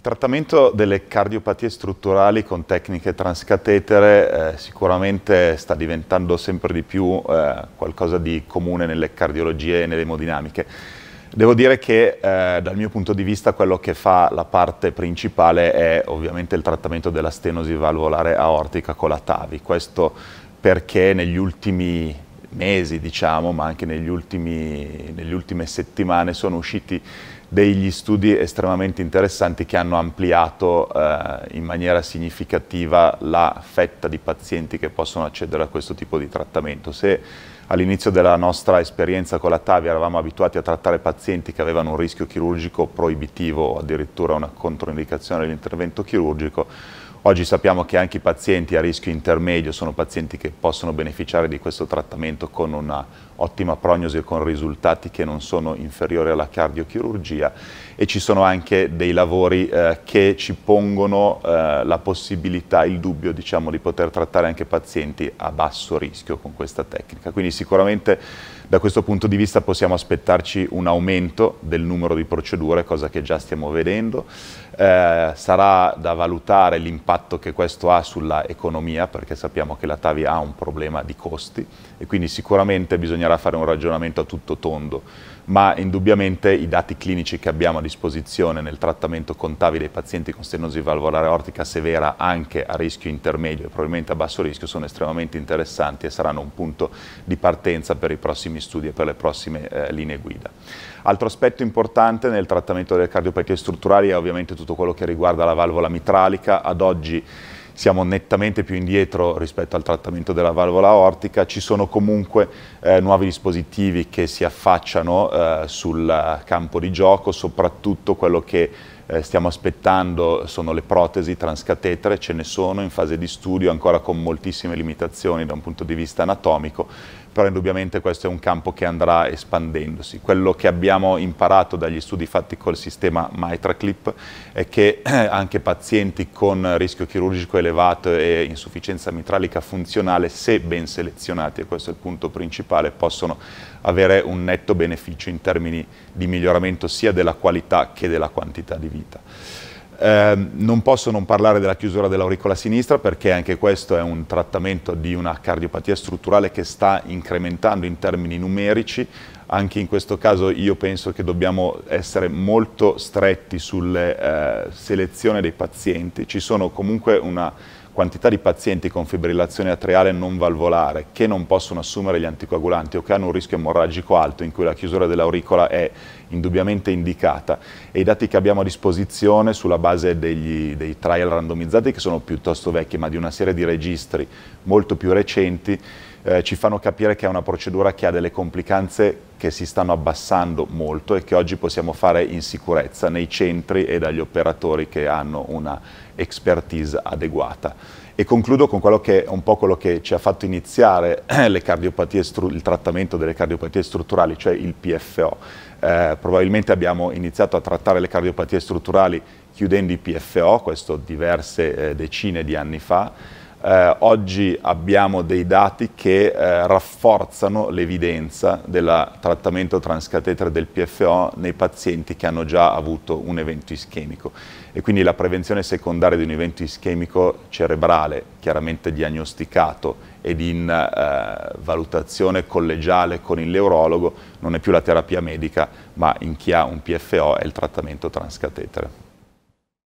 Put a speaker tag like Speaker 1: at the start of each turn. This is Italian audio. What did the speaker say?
Speaker 1: trattamento delle cardiopatie strutturali con tecniche transcatetere eh, sicuramente sta diventando sempre di più eh, qualcosa di comune nelle cardiologie e nelle emodinamiche. Devo dire che eh, dal mio punto di vista quello che fa la parte principale è ovviamente il trattamento della stenosi valvolare aortica con la TAVI. Questo perché negli ultimi mesi, diciamo, ma anche negli ultimi, nelle ultime settimane sono usciti degli studi estremamente interessanti che hanno ampliato eh, in maniera significativa la fetta di pazienti che possono accedere a questo tipo di trattamento. Se all'inizio della nostra esperienza con la TAVI eravamo abituati a trattare pazienti che avevano un rischio chirurgico proibitivo o addirittura una controindicazione dell'intervento chirurgico, Oggi sappiamo che anche i pazienti a rischio intermedio sono pazienti che possono beneficiare di questo trattamento con una ottima prognosi e con risultati che non sono inferiori alla cardiochirurgia e ci sono anche dei lavori eh, che ci pongono eh, la possibilità, il dubbio diciamo, di poter trattare anche pazienti a basso rischio con questa tecnica. Quindi sicuramente da questo punto di vista possiamo aspettarci un aumento del numero di procedure, cosa che già stiamo vedendo. Eh, sarà da valutare l'impatto che questo ha sulla economia, perché sappiamo che la TAVI ha un problema di costi e quindi sicuramente bisognerà fare un ragionamento a tutto tondo ma indubbiamente i dati clinici che abbiamo a disposizione nel trattamento con TAVI dei pazienti con stenosi valvolare aortica severa anche a rischio intermedio e probabilmente a basso rischio sono estremamente interessanti e saranno un punto di partenza per i prossimi studi e per le prossime eh, linee guida. Altro aspetto importante nel trattamento delle cardiopatie strutturali è ovviamente tutto quello che riguarda la valvola mitralica. Ad oggi siamo nettamente più indietro rispetto al trattamento della valvola aortica, ci sono comunque eh, nuovi dispositivi che si affacciano eh, sul campo di gioco, soprattutto quello che eh, stiamo aspettando sono le protesi transcatetere, ce ne sono in fase di studio ancora con moltissime limitazioni da un punto di vista anatomico, però indubbiamente questo è un campo che andrà espandendosi. Quello che abbiamo imparato dagli studi fatti col sistema MitraClip è che anche pazienti con rischio chirurgico elevato e insufficienza mitralica funzionale, se ben selezionati, e questo è il punto principale, possono avere un netto beneficio in termini di miglioramento sia della qualità che della quantità di vita. Eh, non posso non parlare della chiusura dell'auricola sinistra perché anche questo è un trattamento di una cardiopatia strutturale che sta incrementando in termini numerici. Anche in questo caso io penso che dobbiamo essere molto stretti sulle eh, selezione dei pazienti. Ci sono comunque una quantità di pazienti con fibrillazione atriale non valvolare che non possono assumere gli anticoagulanti o che hanno un rischio emorragico alto in cui la chiusura dell'auricola è indubbiamente indicata. E i dati che abbiamo a disposizione sulla base degli, dei trial randomizzati che sono piuttosto vecchi ma di una serie di registri molto più recenti eh, ci fanno capire che è una procedura che ha delle complicanze che si stanno abbassando molto e che oggi possiamo fare in sicurezza nei centri e dagli operatori che hanno una expertise adeguata. E concludo con quello che è un po' quello che ci ha fatto iniziare il trattamento delle cardiopatie strutturali, cioè il PFO. Eh, probabilmente abbiamo iniziato a trattare le cardiopatie strutturali chiudendo i PFO, questo diverse eh, decine di anni fa, eh, oggi abbiamo dei dati che eh, rafforzano l'evidenza del trattamento transcatetere del PFO nei pazienti che hanno già avuto un evento ischemico e quindi la prevenzione secondaria di un evento ischemico cerebrale, chiaramente diagnosticato ed in eh, valutazione collegiale con il neurologo, non è più la terapia medica, ma in chi ha un PFO è il trattamento transcatetere.